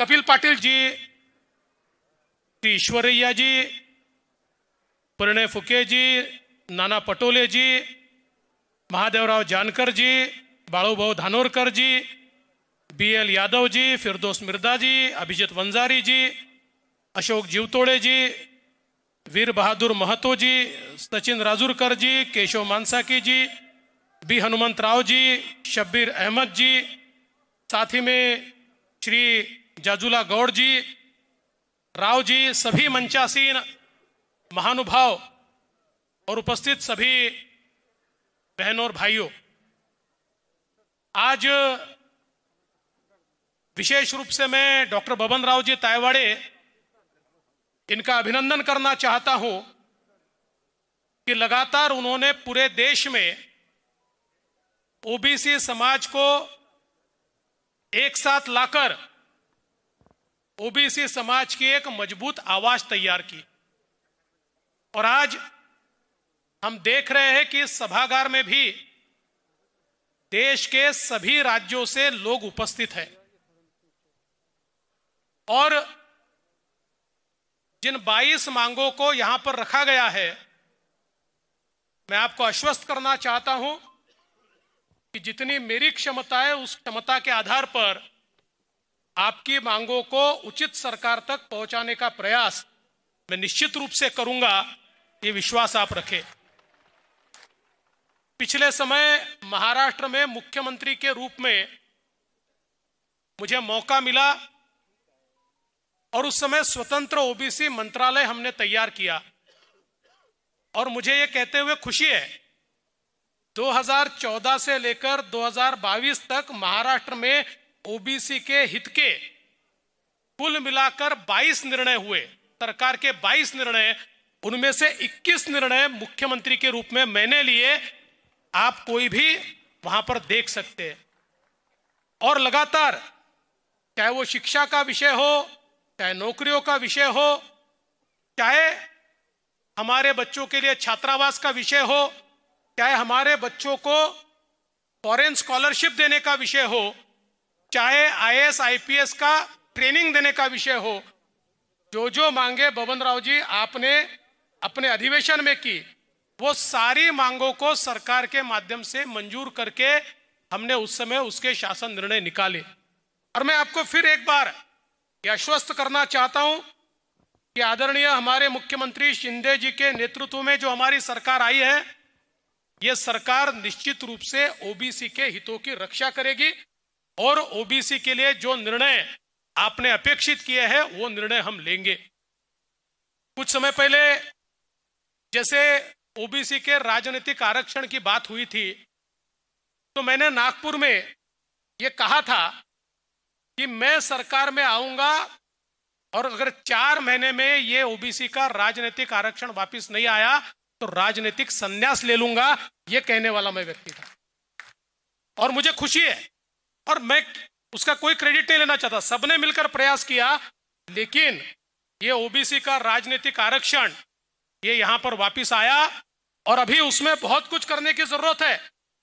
कपिल पाटिल जी, ईश्वरैया जी, परिणय फुके जी, नाना Patole ji, Mahadevrao Jankar ji, Balubhau Dhanorkar ji, B L Yadav ji, Firdos Mirda ji, Abhijeet Wanjari ji, Ashok Jiwtode ji Veer Bahadur Mahato ji, Sachin Rajurkar ji, Keshav Mansaki ji, B Hanumanth Rao ji, Shabbir Ahmed ji, साथ ही में श्री जाजुला गौड़ जी, राव जी, सभी मंचासीन, महानुभाव और उपस्थित सभी बहनों और भाइयों, आज विशेष रूप से मैं डॉक्टर बबन राव जी तायवाड़े इनका अभिनंदन करना चाहता हूँ कि लगातार उन्होंने पूरे देश में ओबीसी समाज को एक साथ लाकर ओबीसी समाज की एक मज़बूत आवाज़ तैयार की। और आज हम देख रहे हैं कि इस सभागार में भी देश के सभी राज्यों से लोग उपस्थित हैं। और जिन 22 मांगों को यहाँ पर रखा गया है, मैं आपको आश्वस्त करना चाहता हूँ कि जितनी मेरी क्षमता है, उस क्षमता के आधार पर आपकी मांगों को उचित सरकार तक पहुँचाने का प्रयास मैं निश्चित रूप से करूँगा, ये विश्वास आप रखें। पिछले समय महाराष्ट्र में मुख्यमंत्री के रूप में मुझे मौका मिला और उस समय स्वतंत्र ओबीसी मंत्रालय हमने तैयार किया। और मुझे यह कहते हुए खुशी है 2014 से लेकर 2022 तक महाराष्ट्र में ओबीसी के हित के कुल मिलाकर 22 निर्णय हुए, सरकार के 22 निर्णय, उनमें से 21 निर्णय मुख्यमंत्री के रूप में मैंने लिए, आप कोई भी वहाँ पर देख सकते और लगातार, चाहे वो शिक्षा का विषय हो, चाहे नौकरियों का विषय हो, चाहे हमारे बच्चों के लिए छात्रावास का विषय हो, चाहे हमारे बच्चों को फॉरेन स्कॉलरशिप देने का विषय हो चाहे आईएएस आईपीएस का ट्रेनिंग देने का विषय हो, जो जो मांगे बबन राव जी आपने अपने अधिवेशन में की, वो सारी मांगों को सरकार के माध्यम से मंजूर करके हमने उस समय उसके शासन निर्णय निकाले। और मैं आपको फिर एक बार आश्वस्त करना चाहता हूँ कि आदरणीय हमारे मुख्यमंत्री शिंदे जी के नेतृत्व में जो हमारी सरकार आई है यह सरकार निश्चित रूप से ओबीसी के हितों की रक्षा करेगी। और ओबीसी के लिए जो निर्णय आपने अपेक्षित किए हैं, वो निर्णय हम लेंगे। कुछ समय पहले जैसे ओबीसी के राजनीतिक आरक्षण की बात हुई थी तो मैंने नागपुर में ये कहा था कि मैं सरकार में आऊँगा और अगर चार महीने में ये ओबीसी का राजनीतिक आरक्षण वापस नहीं आया तो राजनीतिक संन्यास ले लूँगा, ये कहने वाला मैं व्यक्ति था। और मुझे खुशी है और मैं उसका कोई क्रेडिट नहीं लेना चाहता। सबने मिलकर प्रयास किया, लेकिन ये ओबीसी का राजनीतिक आरक्षण, ये यहाँ पर वापिस आया और अभी उसमें बहुत कुछ करने की ज़रूरत है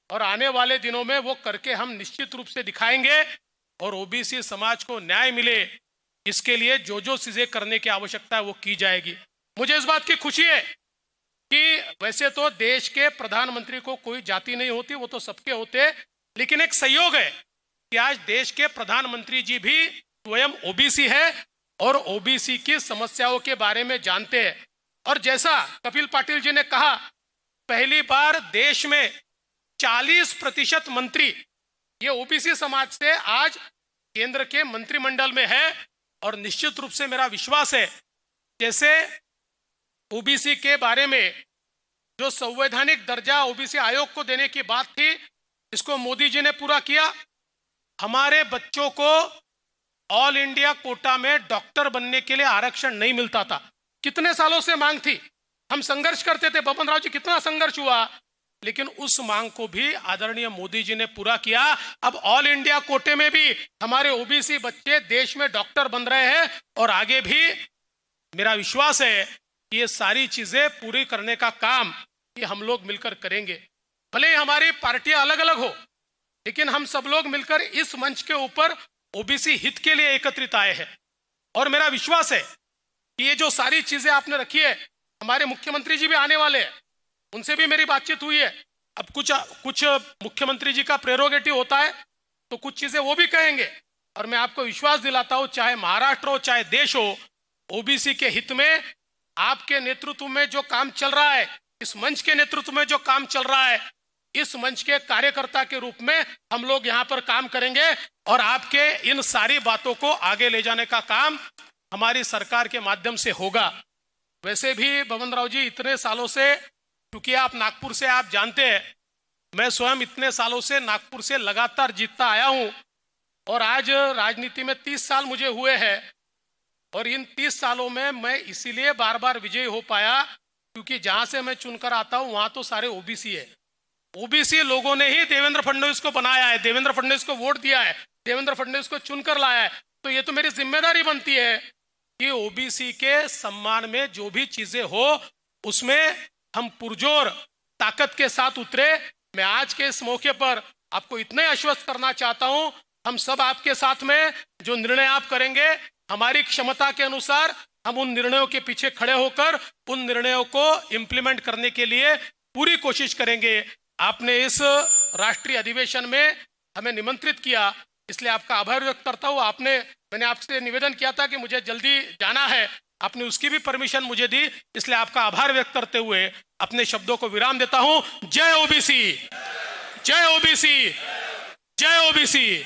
और आने वाले दिनों में वो करके हम निश्चित रूप से दिखाएँगे और ओबीसी समाज को न्याय मिले। इसके लिए जो जो चीज़ें करने की आवश्यकता है वो की जाएगी। मुझे इस बात की खुशी है कि वैसे तो देश के प्रधानमंत्री को कोई जाति नहीं होती, वो तो सबके होते, लेकिन एक सहयोग है। कि आज देश के प्रधानमंत्री जी भी स्वयं ओबीसी है और ओबीसी की समस्याओं के बारे में जानते हैं। और जैसा कपिल पाटिल जी ने कहा, पहली बार देश में 40 प्रतिशत मंत्री, ये ओबीसी समाज से आज केंद्र के मंत्रिमंडल में है और निश्चित रूप से मेरा विश्वास है, जैसे ओबीसी के बारे में जो संवैधानिक दर्जा ओबीसी आयोग को देने की बात थी, इसको मोदी जी ने पूरा किया। हमारे बच्चों को ऑल इंडिया कोटा में डॉक्टर बनने के लिए आरक्षण नहीं मिलता था। कितने सालों से मांग थी? हम संघर्ष करते थे, बबन राव जी, कितना संघर्ष हुआ? लेकिन उस मांग को भी आदरणीय मोदी जी ने पूरा किया। अब ऑल इंडिया कोटे में भी हमारे ओबीसी बच्चे देश में डॉक्टर बन रहे हैं और आगे भी मेरा विश्वास है कि ये सारी चीज़ें पूरी करने का काम ये हम लोग मिलकर करेंगे। भले हमारी पार्टियाँ अलग अलग हो लेकिन हम सब लोग मिलकर इस मंच के ऊपर ओबीसी हित के लिए एकत्रित आए हैं। और मेरा विश्वास है कि ये जो सारी चीज़ें आपने रखी है, हमारे मुख्यमंत्री जी भी आने वाले हैं, उनसे भी मेरी बातचीत हुई है। अब कुछ कुछ मुख्यमंत्री जी का प्रेरोगेटिव होता है तो कुछ चीज़ें वो भी कहेंगे। और मैं आपको विश्वास दिलाता हूँ, चाहे महाराष्ट्र हो, चाहे देश हो ओबीसी के हित में, आपके नेतृत्व में जो काम चल रहा है, इस मंच के नेतृत्व में जो काम चल रहा है इस मंच के कार्यकर्ता के रूप में हम लोग यहाँ पर काम करेंगे और आपके इन सारी बातों को आगे ले जाने का काम हमारी सरकार के माध्यम से होगा। वैसे भी भवन राव जी, इतने सालों से क्योंकि आप नागपुर से आप जानते हैं, मैं स्वयं इतने सालों से नागपुर से लगातार जीतता आया हूँ और आज राजनीति में तीस साल मुझे हुए हैं और इन तीस सालों में मैं इसीलिए बार बार विजयी हो पाया क्योंकि जहाँ से मैं चुनकर आता हूँ, वहाँ तो सारे ओबीसी है। ओबीसी लोगों ने ही देवेंद्र फडणवीस को बनाया है, देवेंद्र फडणवीस को वोट दिया है, देवेंद्र फडणवीस को चुनकर लाया है। तो ये तो मेरी ज़िम्मेदारी बनती है कि ओबीसी के सम्मान में जो भी चीज़ें हो, उसमें हम पुरजोर ताकत के साथ उतरे। मैं आज के इस मौके पर आपको इतने आश्वस्त करना चाहता हूँ, हम सब आपके साथ में जो निर्णय आप करेंगे, हमारी क्षमता के अनुसार हम उन निर्णयों के पीछे खड़े होकर उन निर्णयों को इम्प्लीमेंट करने के लिए पूरी कोशिश करेंगे। आपने इस राष्ट्रीय अधिवेशन में हमें निमंत्रित किया, इसलिए आपका आभार व्यक्त करता हूँ। आपने, मैंने आपसे निवेदन किया था कि मुझे जल्दी जाना है। आपने उसकी भी परमिशन मुझे दी, इसलिए आपका आभार व्यक्त करते हुए अपने शब्दों को विराम देता हूँ। जय ओबीसी! जय ओबीसी! जय ओबीसी!